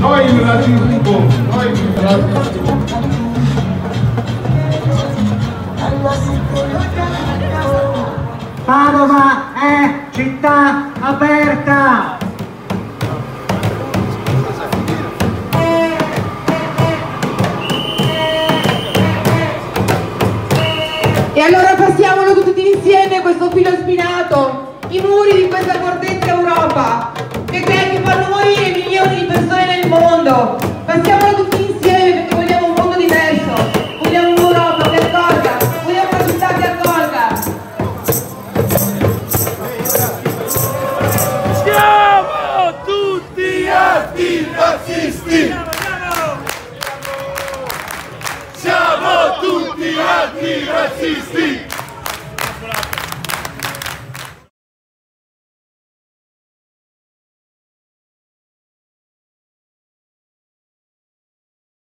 nazismo, noi nazismo. Padova è città aperta! E allora passiamolo tutti insieme questo filo spinato, i muri di questa fortezza Europa, antirazzisti! Siamo tutti antirazzisti!